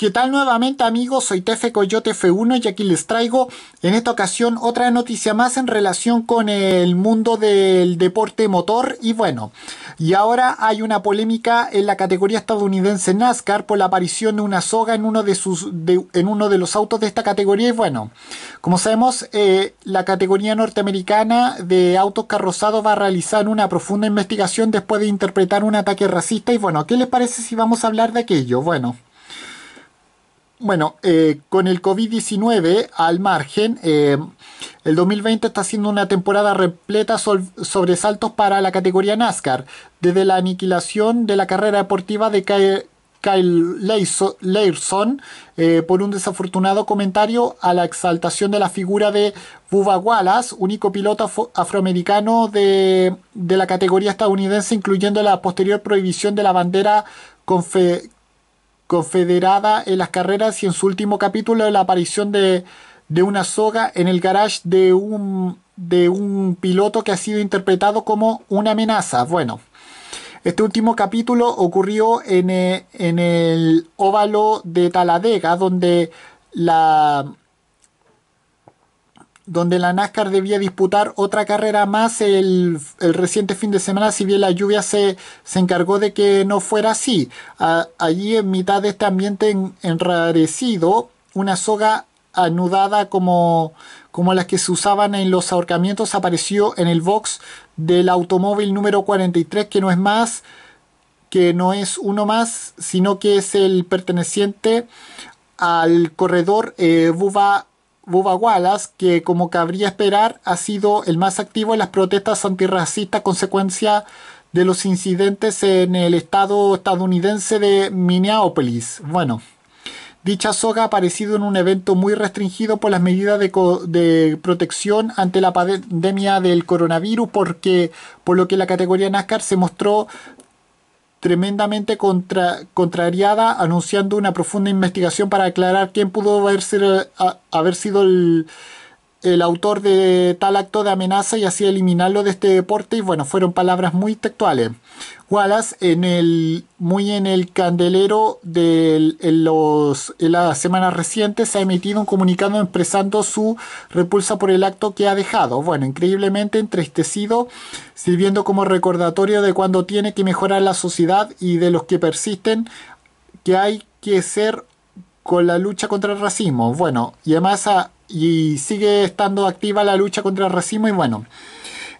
¿Qué tal nuevamente amigos? Soy Tefe Coyote F1 y aquí les traigo en esta ocasión otra noticia más en relación con el mundo del deporte motor y bueno, y ahora hay una polémica en la categoría estadounidense NASCAR por la aparición de una soga en uno de, sus, en uno de los autos de esta categoría y bueno, como sabemos eh, la categoría norteamericana de autos carrozados va a realizar una profunda investigación después de interpretar un ataque racista y bueno, ¿qué les parece si vamos a hablar de aquello? Bueno. Bueno, eh, con el COVID-19 al margen, eh, el 2020 está siendo una temporada repleta sobresaltos para la categoría NASCAR, desde la aniquilación de la carrera deportiva de Kyle, Leirson eh, por un desafortunado comentario a la exaltación de la figura de Bubba Wallace, único piloto afroamericano de, de, la categoría estadounidense, incluyendo la posterior prohibición de la bandera confe confederada en las carreras y en su último capítulo la aparición de, una soga en el garage de un, de un piloto que ha sido interpretado como una amenaza. Bueno, este último capítulo ocurrió en, eh, en el óvalo de Taladega, donde la, donde la NASCAR debía disputar otra carrera más el, reciente fin de semana, si bien la lluvia se, se encargó de que no fuera así. allí en mitad de este ambiente enrarecido, una soga anudada como, como las que se usaban en los ahorcamientos apareció en el box del automóvil número 43, que no es más que no es uno más, sino que es el perteneciente al corredor eh, Bubba Wallace, que como cabría esperar ha sido el más activo en las protestas antirracistas consecuencia de los incidentes en el estado estadounidense de Minneapolis. Bueno, dicha soga ha aparecido en un evento muy restringido por las medidas de, protección ante la pandemia del coronavirus, porque por lo que la categoría NASCAR se mostró tremendamente contra, contrariada, anunciando una profunda investigación para aclarar quién pudo haber sido, haber sido el, el, autor de tal acto de amenaza y así eliminarlo de este deporte. Y bueno, fueron palabras muy textuales. Wallace en el, muy en el candelero de en los, en las semanas recientes se ha emitido un comunicado expresando su repulsa por el acto que ha dejado. Bueno, increíblemente entristecido, sirviendo como recordatorio de cuando tiene que mejorar la sociedad y de los que persisten que hay que ser con la lucha contra el racismo. Bueno, y además y sigue estando activa la lucha contra el racismo y bueno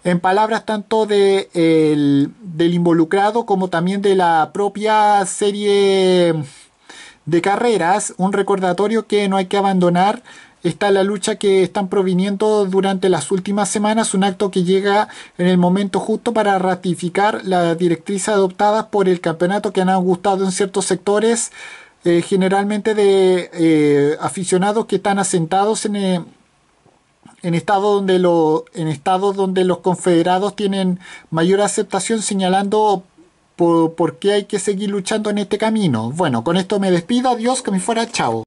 en palabras tanto de, del involucrado como también de la propia serie de carreras, un recordatorio que no hay que abandonar está la lucha que están proviniendo durante las últimas semanas, un acto que llega en el momento justo para ratificar las directrices adoptadas por el campeonato que han gustado en ciertos sectores, eh, generalmente de eh, aficionados que están asentados en, el en estados donde, lo, en estados donde los confederados tienen mayor aceptación señalando por, por, qué hay que seguir luchando en este camino. Bueno, con esto me despido, adiós, que me fuera, chao.